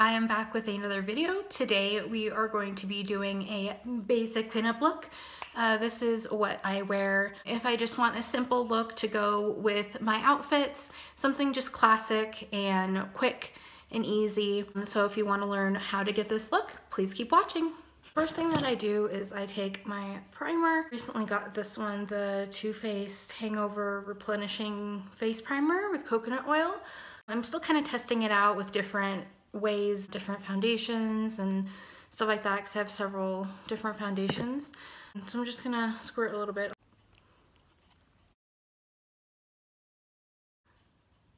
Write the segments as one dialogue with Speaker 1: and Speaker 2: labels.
Speaker 1: I am back with another video. Today we are going to be doing a basic pinup look. Uh, this is what I wear if I just want a simple look to go with my outfits, something just classic and quick and easy. So if you want to learn how to get this look, please keep watching. First thing that I do is I take my primer. Recently got this one, the Too Faced Hangover Replenishing Face Primer with coconut oil. I'm still kind of testing it out with different ways, different foundations and stuff like that because I have several different foundations. So I'm just gonna squirt a little bit.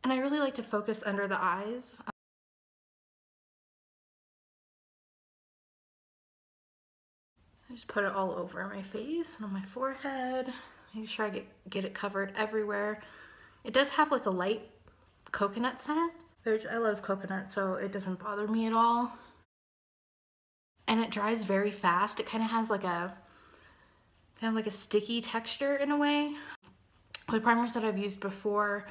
Speaker 1: And I really like to focus under the eyes. I just put it all over my face and on my forehead. Make sure I get, get it covered everywhere. It does have like a light coconut scent. I love coconut, so it doesn't bother me at all. And it dries very fast. It kind of has like a, kind of like a sticky texture in a way. The primers that I've used before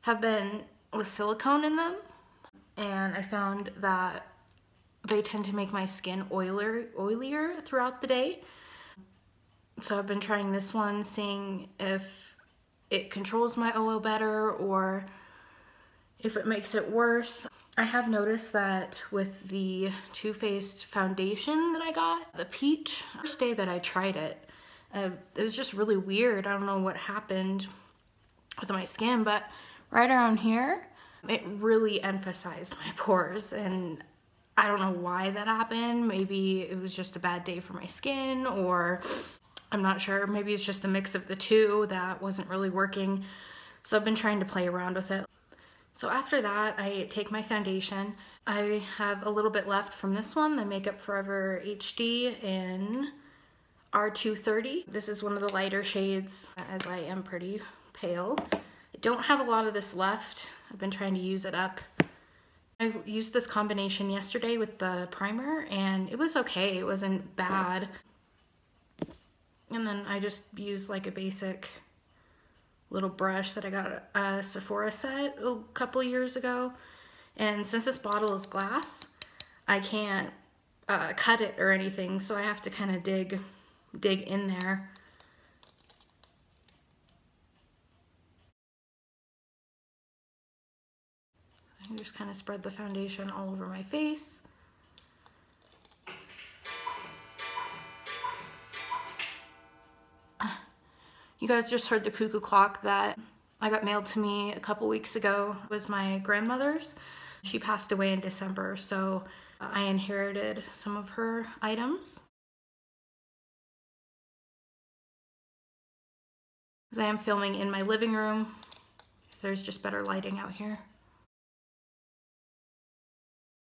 Speaker 1: have been with silicone in them. And I found that they tend to make my skin oilier, oilier throughout the day. So I've been trying this one, seeing if it controls my oil better or if it makes it worse. I have noticed that with the Too Faced foundation that I got, the peach, first day that I tried it, uh, it was just really weird. I don't know what happened with my skin, but right around here, it really emphasized my pores and I don't know why that happened. Maybe it was just a bad day for my skin or I'm not sure. Maybe it's just a mix of the two that wasn't really working. So I've been trying to play around with it. So after that, I take my foundation. I have a little bit left from this one, the Makeup Forever HD in R230. This is one of the lighter shades as I am pretty pale. I don't have a lot of this left. I've been trying to use it up. I used this combination yesterday with the primer and it was okay. It wasn't bad. And then I just used like a basic little brush that I got a Sephora set a couple years ago. And since this bottle is glass, I can't uh, cut it or anything, so I have to kind of dig, dig in there. I can just kind of spread the foundation all over my face. You guys just heard the cuckoo clock that I got mailed to me a couple weeks ago. It was my grandmother's. She passed away in December, so uh, I inherited some of her items. I am filming in my living room, because there's just better lighting out here.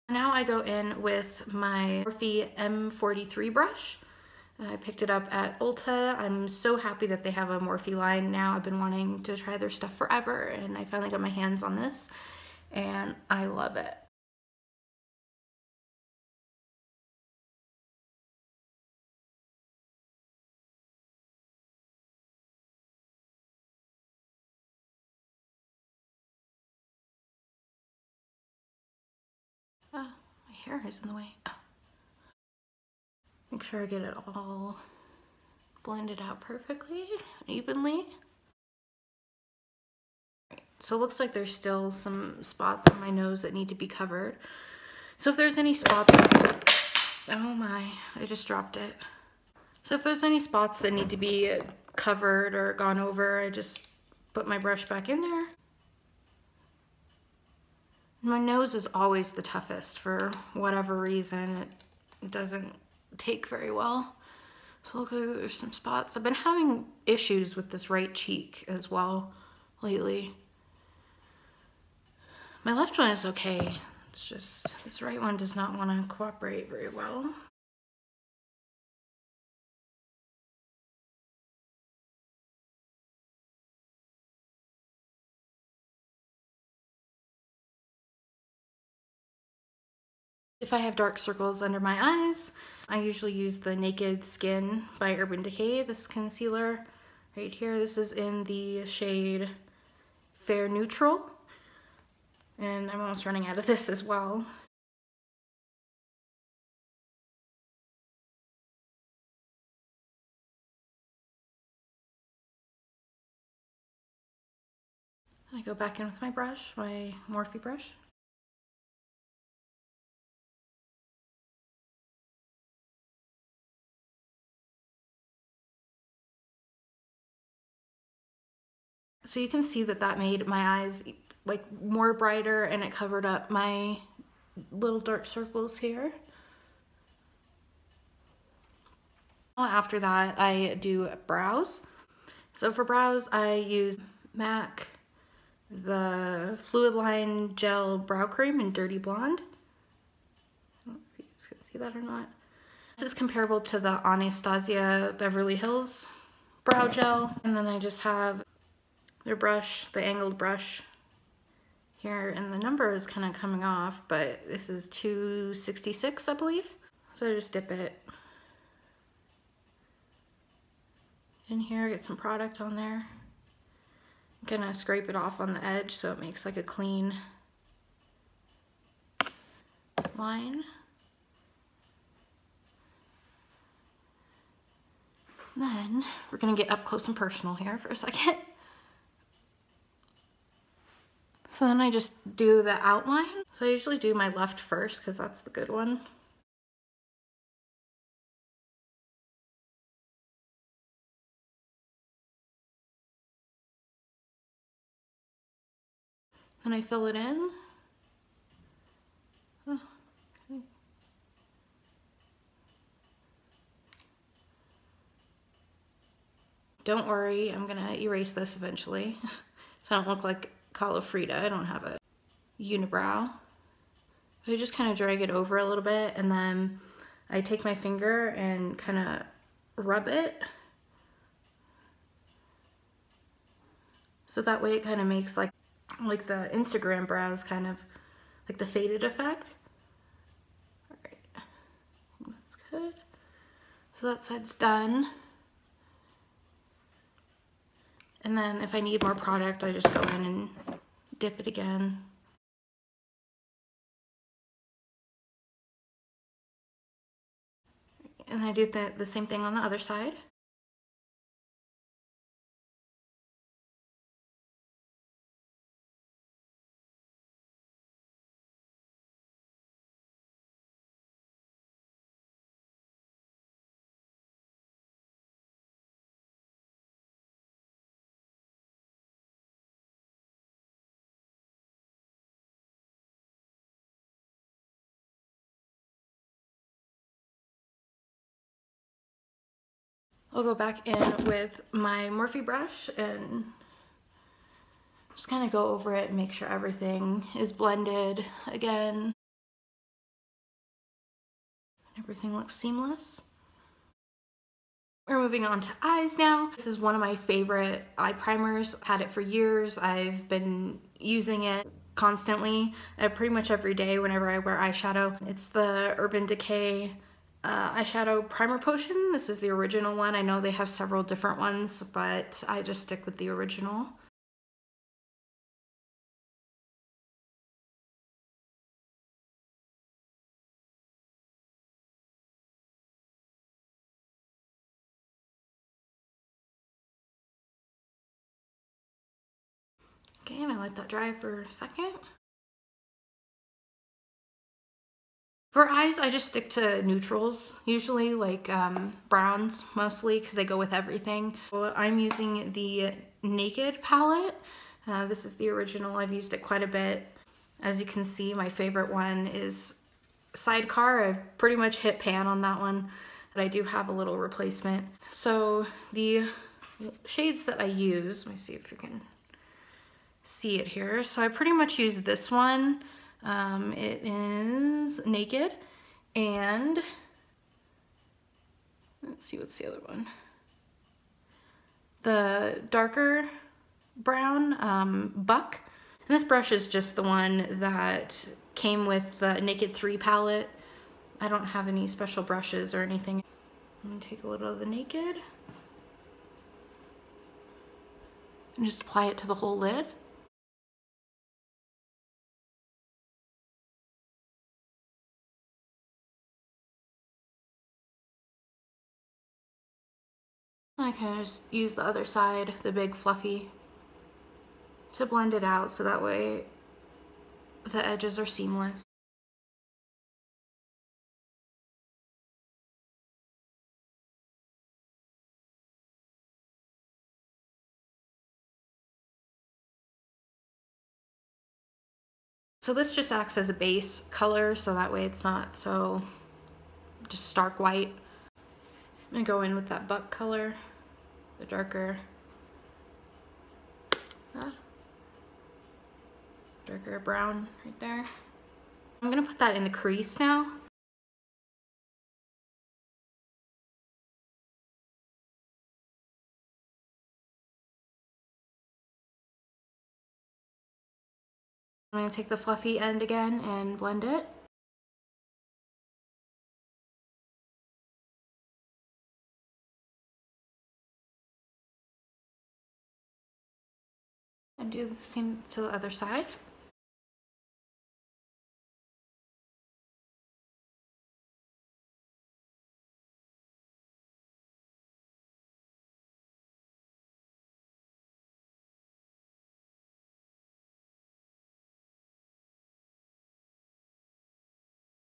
Speaker 1: Now I go in with my Morphe M43 brush. I picked it up at Ulta. I'm so happy that they have a Morphe line now. I've been wanting to try their stuff forever and I finally got my hands on this and I love it. Oh, my hair is in the way. Oh. Make sure I get it all blended out perfectly, evenly. So it looks like there's still some spots on my nose that need to be covered. So if there's any spots, oh my, I just dropped it. So if there's any spots that need to be covered or gone over, I just put my brush back in there. My nose is always the toughest for whatever reason. It doesn't take very well. So look, there's some spots. I've been having issues with this right cheek as well lately. My left one is okay. It's just this right one does not want to cooperate very well. If I have dark circles under my eyes, I usually use the Naked Skin by Urban Decay, this concealer right here. This is in the shade Fair Neutral. And I'm almost running out of this as well. I go back in with my brush, my Morphe brush. So you can see that that made my eyes like more brighter and it covered up my little dark circles here. After that, I do brows. So for brows, I use MAC, the Fluid Line Gel Brow Cream in Dirty Blonde. I don't know if you guys can see that or not. This is comparable to the Anastasia Beverly Hills Brow Gel. And then I just have their brush, the angled brush here, and the number is kind of coming off, but this is 266, I believe. So I just dip it in here, get some product on there. I'm gonna scrape it off on the edge so it makes like a clean line. then we're gonna get up close and personal here for a second. So then I just do the outline. So I usually do my left first because that's the good one. Then I fill it in. Oh. Don't worry, I'm gonna erase this eventually. so I don't look like Carla Frida. I don't have a unibrow. I just kind of drag it over a little bit and then I take my finger and kind of rub it. So that way it kind of makes like like the Instagram brows kind of like the faded effect. All right, that's good. So that side's done. And then if I need more product, I just go in and dip it again. And I do the, the same thing on the other side. I'll go back in with my Morphe brush and just kind of go over it and make sure everything is blended again. Everything looks seamless. We're moving on to eyes now. This is one of my favorite eye primers. Had it for years. I've been using it constantly, uh, pretty much every day whenever I wear eyeshadow. It's the Urban Decay uh, eyeshadow primer potion. This is the original one. I know they have several different ones, but I just stick with the original. Okay, and I let that dry for a second. For eyes, I just stick to neutrals, usually like um, browns mostly because they go with everything. I'm using the Naked palette. Uh, this is the original. I've used it quite a bit. As you can see, my favorite one is Sidecar. I've pretty much hit pan on that one, but I do have a little replacement. So the shades that I use, let me see if you can see it here. So I pretty much use this one um, it is naked and let's see what's the other one. The darker brown um, buck. And this brush is just the one that came with the Naked 3 palette. I don't have any special brushes or anything. I'm gonna take a little of the Naked and just apply it to the whole lid. I of just use the other side, the big fluffy to blend it out so that way the edges are seamless. So this just acts as a base color so that way it's not so just stark white. I'm gonna go in with that buck color, the darker, ah, darker brown right there. I'm gonna put that in the crease now. I'm going to take the fluffy end again and blend it. Do the same to the other side.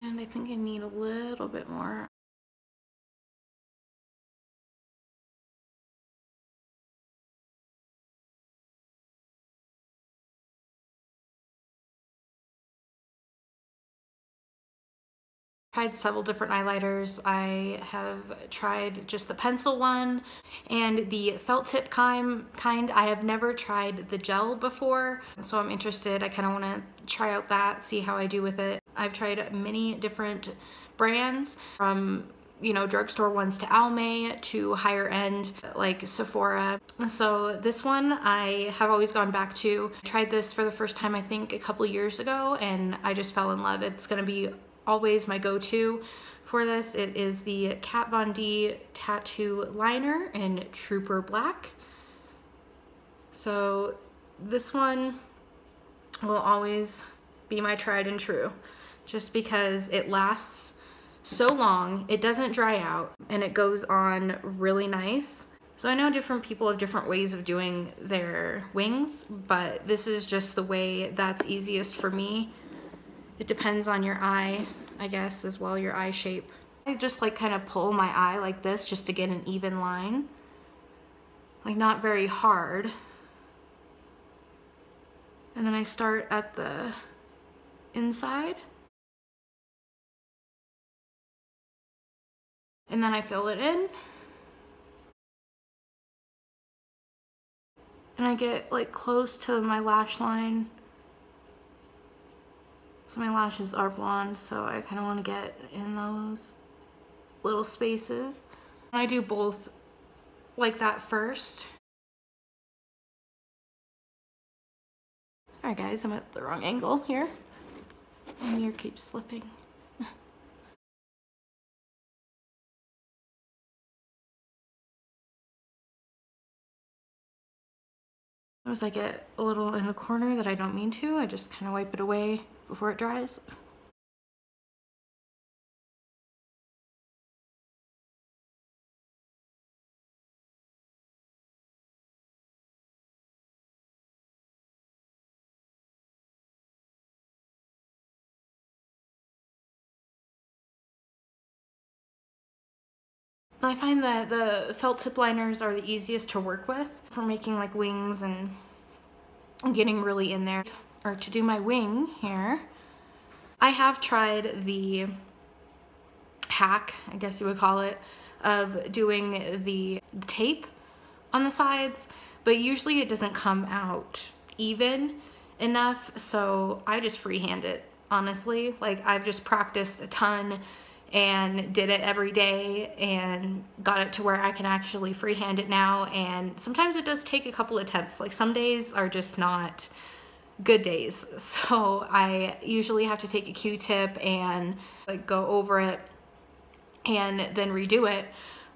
Speaker 1: And I think I need a little bit more. Tried several different highlighters. I have tried just the pencil one and the felt tip kind. I have never tried the gel before, so I'm interested. I kind of want to try out that, see how I do with it. I've tried many different brands from you know, drugstore ones to Almay to higher end like Sephora. So this one I have always gone back to. I tried this for the first time I think a couple years ago and I just fell in love. It's gonna be always my go-to for this. It is the Kat Von D Tattoo Liner in Trooper Black. So this one will always be my tried and true just because it lasts so long, it doesn't dry out, and it goes on really nice. So I know different people have different ways of doing their wings, but this is just the way that's easiest for me. It depends on your eye, I guess, as well, your eye shape. I just like kind of pull my eye like this just to get an even line. Like not very hard. And then I start at the inside. And then I fill it in. And I get like close to my lash line so my lashes are blonde, so I kind of want to get in those little spaces. And I do both like that first. Sorry guys, I'm at the wrong angle here. My mirror keeps slipping. As I get a little in the corner that I don't mean to, I just kind of wipe it away before it dries. I find that the felt tip liners are the easiest to work with for making like wings and getting really in there. Or to do my wing here, I have tried the hack, I guess you would call it, of doing the, tape on the sides, but usually it doesn't come out even enough, so I just freehand it, honestly. Like, I've just practiced a ton and did it every day and got it to where I can actually freehand it now. And sometimes it does take a couple attempts. Like some days are just not good days. So I usually have to take a Q-tip and like go over it and then redo it.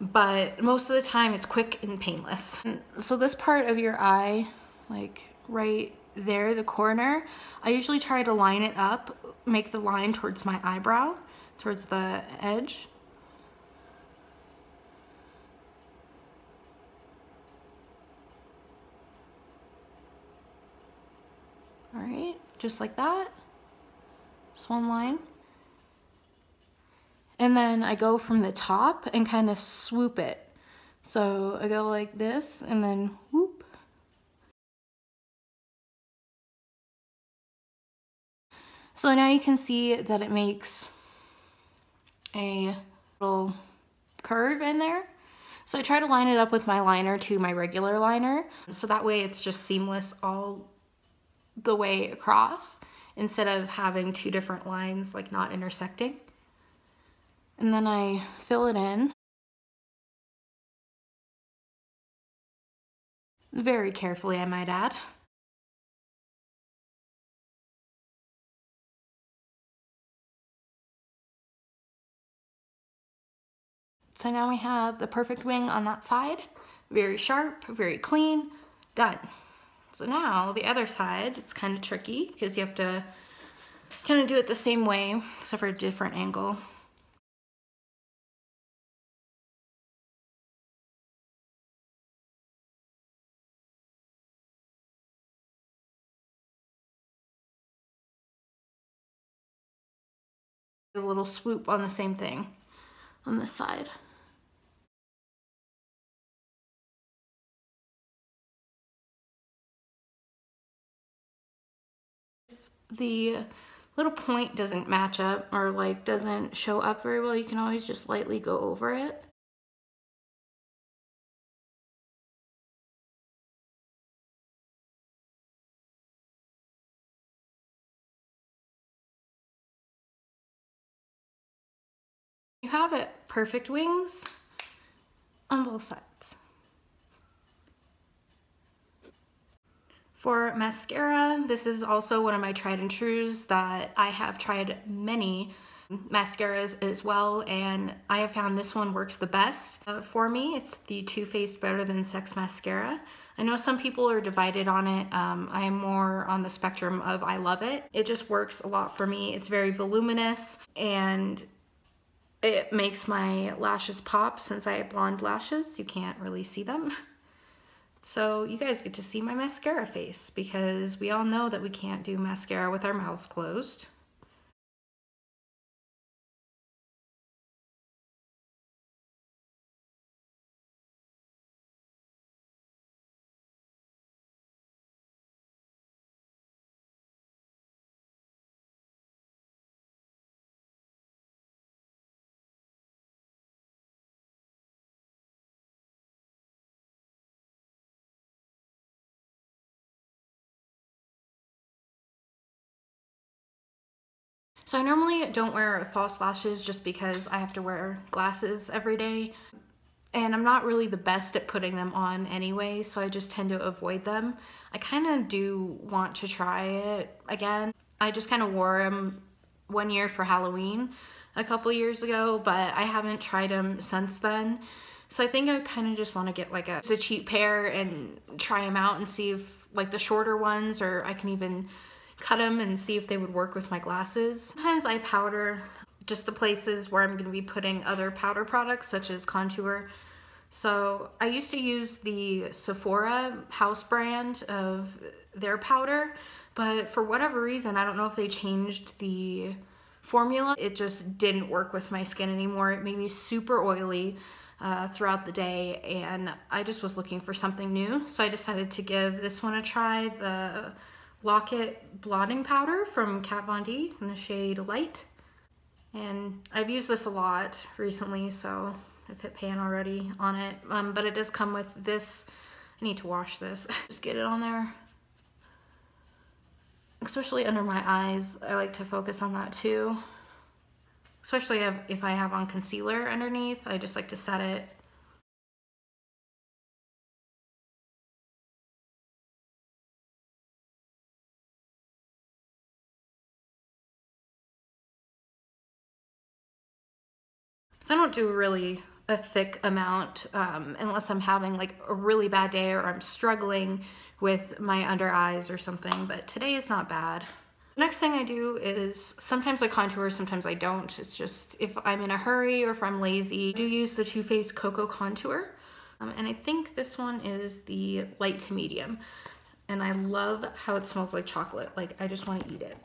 Speaker 1: But most of the time it's quick and painless. So this part of your eye, like right there, the corner, I usually try to line it up, make the line towards my eyebrow towards the edge. Just like that. Just one line. And then I go from the top and kind of swoop it. So I go like this and then whoop. So now you can see that it makes a little curve in there. So I try to line it up with my liner to my regular liner. So that way it's just seamless all the way across instead of having two different lines like not intersecting. And then I fill it in. Very carefully, I might add. So now we have the perfect wing on that side. Very sharp, very clean, done. So now the other side, it's kind of tricky because you have to kind of do it the same way, except for a different angle. A little swoop on the same thing on this side. The little point doesn't match up or like doesn't show up very well, you can always just lightly go over it. You have it perfect wings on both sides. For mascara, this is also one of my tried and trues that I have tried many mascaras as well and I have found this one works the best uh, for me. It's the Too Faced Better Than Sex Mascara. I know some people are divided on it. Um, I am more on the spectrum of I love it. It just works a lot for me. It's very voluminous and it makes my lashes pop since I have blonde lashes. You can't really see them. So you guys get to see my mascara face because we all know that we can't do mascara with our mouths closed. So I normally don't wear false lashes just because I have to wear glasses every day. And I'm not really the best at putting them on anyway, so I just tend to avoid them. I kind of do want to try it again. I just kind of wore them one year for Halloween a couple years ago, but I haven't tried them since then. So I think I kind of just want to get like a, a cheap pair and try them out and see if like the shorter ones or I can even cut them and see if they would work with my glasses. Sometimes I powder just the places where I'm going to be putting other powder products such as contour. So I used to use the Sephora house brand of their powder, but for whatever reason, I don't know if they changed the formula. It just didn't work with my skin anymore. It made me super oily uh, throughout the day and I just was looking for something new. So I decided to give this one a try, the Lock-It blotting powder from Kat Von D in the shade Light. And I've used this a lot recently, so I've hit pan already on it. Um, but it does come with this. I need to wash this. Just get it on there. Especially under my eyes, I like to focus on that too. Especially if I have on concealer underneath, I just like to set it So I don't do really a thick amount um, unless I'm having like a really bad day or I'm struggling with my under eyes or something, but today is not bad. Next thing I do is sometimes I contour, sometimes I don't. It's just if I'm in a hurry or if I'm lazy, I do use the Too Faced Cocoa Contour. Um, and I think this one is the light to medium. and I love how it smells like chocolate. Like I just want to eat it.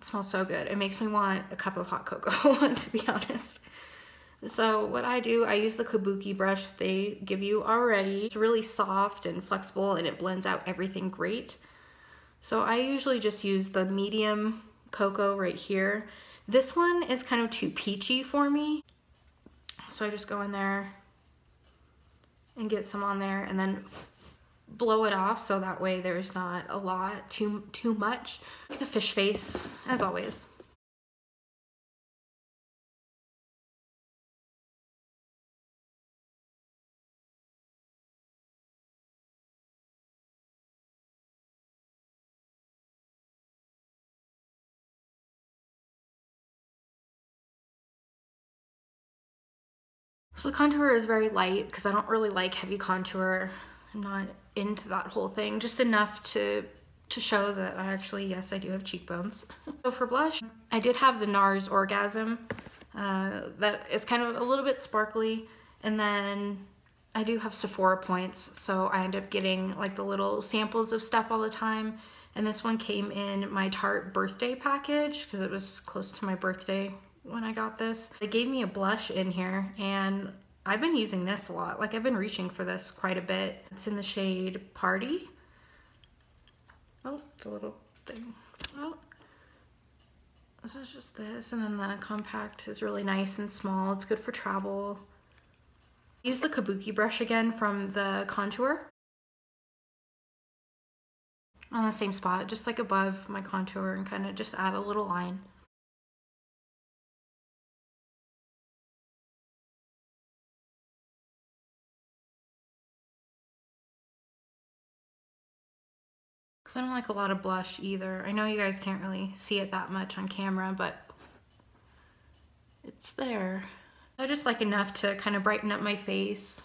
Speaker 1: It smells so good. It makes me want a cup of hot cocoa, to be honest. So what I do, I use the Kabuki brush they give you already. It's really soft and flexible and it blends out everything great. So I usually just use the medium cocoa right here. This one is kind of too peachy for me. So I just go in there and get some on there and then blow it off so that way there's not a lot, too, too much. The fish face, as always. So the contour is very light because I don't really like heavy contour. I'm not into that whole thing, just enough to to show that I actually, yes, I do have cheekbones. so for blush, I did have the NARS Orgasm. Uh, that is kind of a little bit sparkly. And then I do have Sephora points, so I end up getting like the little samples of stuff all the time. And this one came in my Tarte birthday package because it was close to my birthday when I got this. They gave me a blush in here and I've been using this a lot. Like I've been reaching for this quite a bit. It's in the shade Party. Oh, the little thing. Oh. So it's just this and then the compact is really nice and small. It's good for travel. Use the Kabuki brush again from the contour. On the same spot, just like above my contour and kind of just add a little line. I don't like a lot of blush either. I know you guys can't really see it that much on camera, but it's there. I just like enough to kind of brighten up my face,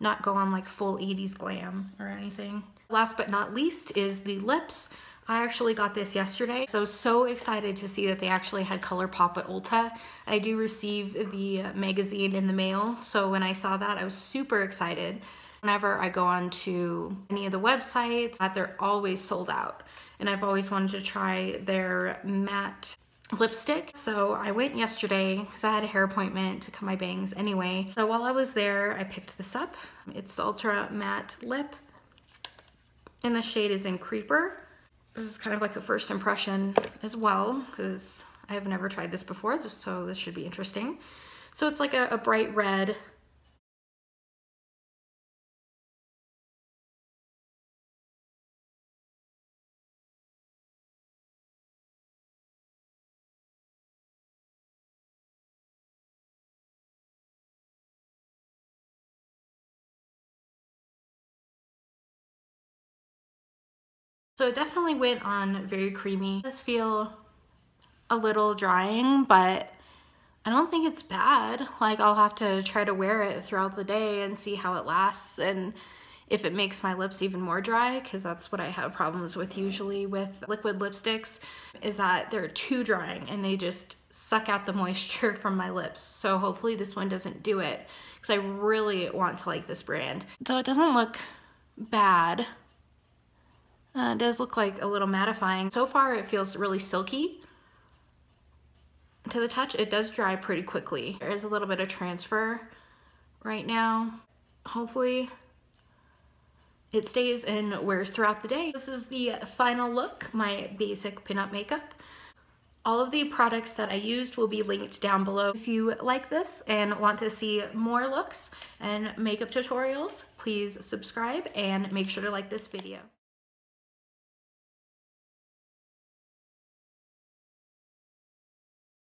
Speaker 1: not go on like full 80s glam or anything. Last but not least is the lips. I actually got this yesterday, so so excited to see that they actually had ColourPop at Ulta. I do receive the uh, magazine in the mail, so when I saw that, I was super excited. Whenever I go on to any of the websites, that they're always sold out. And I've always wanted to try their matte lipstick. So I went yesterday because I had a hair appointment to cut my bangs anyway. So while I was there, I picked this up. It's the Ultra Matte Lip. And the shade is in Creeper. This is kind of like a first impression as well because I have never tried this before, so this should be interesting. So it's like a, a bright red So it definitely went on very creamy. It does feel a little drying, but I don't think it's bad. Like I'll have to try to wear it throughout the day and see how it lasts and if it makes my lips even more dry, because that's what I have problems with usually with liquid lipsticks, is that they're too drying and they just suck out the moisture from my lips. So hopefully this one doesn't do it, because I really want to like this brand. So it doesn't look bad. Uh, it does look like a little mattifying. So far it feels really silky. To the touch, it does dry pretty quickly. There is a little bit of transfer right now. Hopefully it stays and wears throughout the day. This is the final look, my basic pinup makeup. All of the products that I used will be linked down below. If you like this and want to see more looks and makeup tutorials, please subscribe and make sure to like this video.